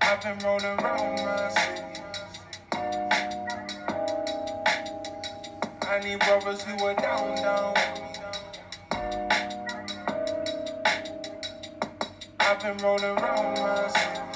I've been rolling around my city. I need brothers who are down, down I've been rolling around my city.